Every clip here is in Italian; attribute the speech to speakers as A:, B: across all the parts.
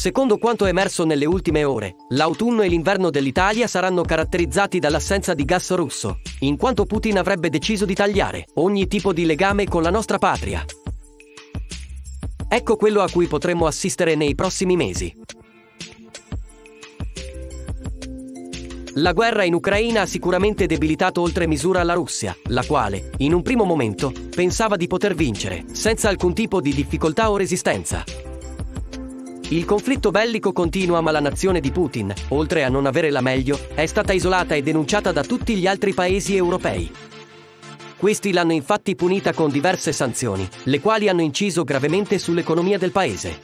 A: Secondo quanto emerso nelle ultime ore, l'autunno e l'inverno dell'Italia saranno caratterizzati dall'assenza di gas russo, in quanto Putin avrebbe deciso di tagliare ogni tipo di legame con la nostra patria. Ecco quello a cui potremmo assistere nei prossimi mesi. La guerra in Ucraina ha sicuramente debilitato oltre misura la Russia, la quale, in un primo momento, pensava di poter vincere, senza alcun tipo di difficoltà o resistenza. Il conflitto bellico continua ma la nazione di Putin, oltre a non avere la meglio, è stata isolata e denunciata da tutti gli altri paesi europei. Questi l'hanno infatti punita con diverse sanzioni, le quali hanno inciso gravemente sull'economia del paese.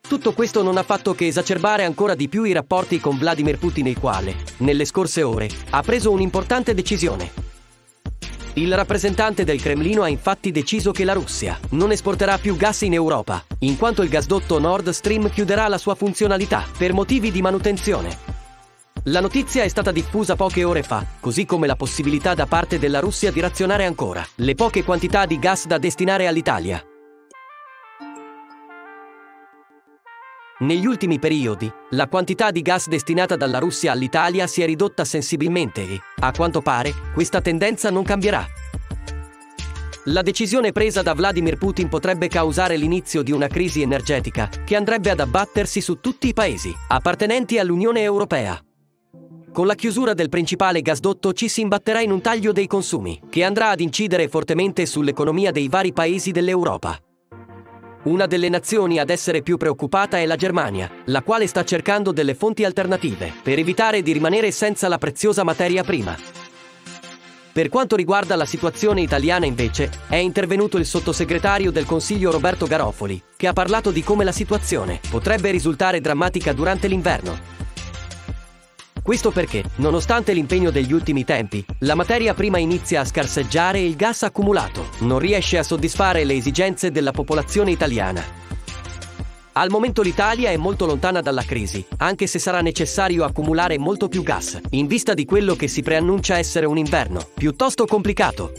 A: Tutto questo non ha fatto che esacerbare ancora di più i rapporti con Vladimir Putin il quale, nelle scorse ore, ha preso un'importante decisione. Il rappresentante del Cremlino ha infatti deciso che la Russia non esporterà più gas in Europa, in quanto il gasdotto Nord Stream chiuderà la sua funzionalità per motivi di manutenzione. La notizia è stata diffusa poche ore fa, così come la possibilità da parte della Russia di razionare ancora le poche quantità di gas da destinare all'Italia. Negli ultimi periodi, la quantità di gas destinata dalla Russia all'Italia si è ridotta sensibilmente e, a quanto pare, questa tendenza non cambierà. La decisione presa da Vladimir Putin potrebbe causare l'inizio di una crisi energetica che andrebbe ad abbattersi su tutti i paesi appartenenti all'Unione Europea. Con la chiusura del principale gasdotto ci si imbatterà in un taglio dei consumi, che andrà ad incidere fortemente sull'economia dei vari paesi dell'Europa. Una delle nazioni ad essere più preoccupata è la Germania, la quale sta cercando delle fonti alternative per evitare di rimanere senza la preziosa materia prima. Per quanto riguarda la situazione italiana invece, è intervenuto il sottosegretario del Consiglio Roberto Garofoli, che ha parlato di come la situazione potrebbe risultare drammatica durante l'inverno. Questo perché, nonostante l'impegno degli ultimi tempi, la materia prima inizia a scarseggiare e il gas accumulato non riesce a soddisfare le esigenze della popolazione italiana. Al momento l'Italia è molto lontana dalla crisi, anche se sarà necessario accumulare molto più gas, in vista di quello che si preannuncia essere un inverno, piuttosto complicato.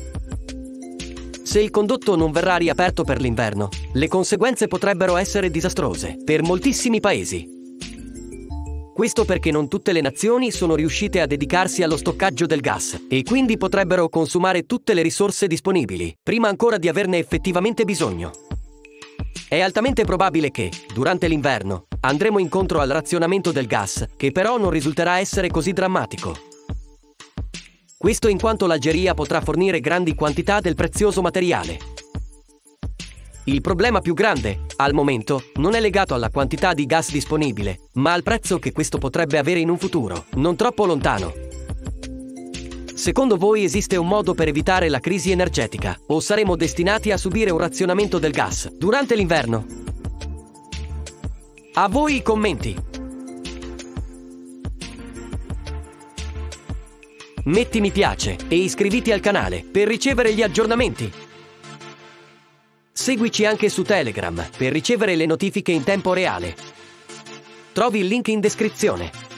A: Se il condotto non verrà riaperto per l'inverno, le conseguenze potrebbero essere disastrose per moltissimi paesi. Questo perché non tutte le nazioni sono riuscite a dedicarsi allo stoccaggio del gas e quindi potrebbero consumare tutte le risorse disponibili, prima ancora di averne effettivamente bisogno. È altamente probabile che, durante l'inverno, andremo incontro al razionamento del gas, che però non risulterà essere così drammatico. Questo in quanto l'Algeria potrà fornire grandi quantità del prezioso materiale, il problema più grande, al momento, non è legato alla quantità di gas disponibile, ma al prezzo che questo potrebbe avere in un futuro, non troppo lontano. Secondo voi esiste un modo per evitare la crisi energetica o saremo destinati a subire un razionamento del gas durante l'inverno? A voi i commenti. Metti mi piace e iscriviti al canale per ricevere gli aggiornamenti. Seguici anche su Telegram per ricevere le notifiche in tempo reale. Trovi il link in descrizione.